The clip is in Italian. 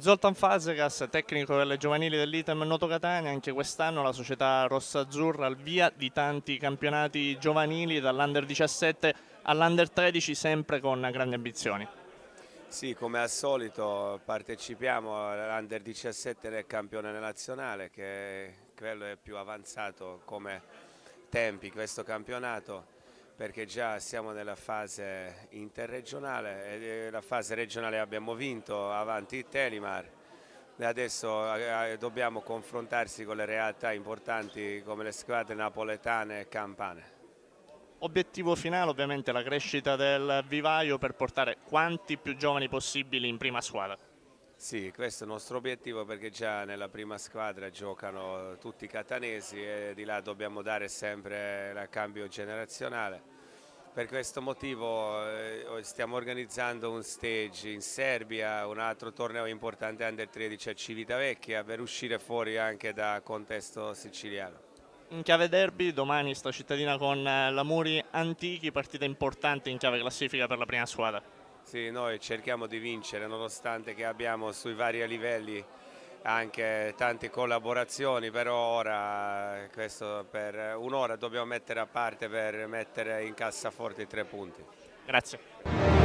Zoltan Fazekas, tecnico delle giovanili dell'Item Noto Catania, anche quest'anno la società rossa-azzurra al via di tanti campionati giovanili dall'Under 17 all'Under 13 sempre con grandi ambizioni. Sì, come al solito partecipiamo all'Under 17 del campione nazionale che quello è più avanzato come tempi questo campionato perché già siamo nella fase interregionale e la fase regionale abbiamo vinto avanti Telimar adesso dobbiamo confrontarsi con le realtà importanti come le squadre napoletane e campane. Obiettivo finale ovviamente la crescita del vivaio per portare quanti più giovani possibili in prima squadra. Sì, questo è il nostro obiettivo perché già nella prima squadra giocano tutti i catanesi e di là dobbiamo dare sempre il cambio generazionale. Per questo motivo eh, stiamo organizzando un stage in Serbia, un altro torneo importante Under 13 a Civitavecchia per uscire fuori anche dal contesto siciliano. In chiave derby, domani sta cittadina con eh, la Muri Antichi, partita importante in chiave classifica per la prima squadra. Sì, noi cerchiamo di vincere nonostante che abbiamo sui vari livelli anche tante collaborazioni, però ora per un'ora dobbiamo mettere a parte per mettere in cassaforte i tre punti. Grazie.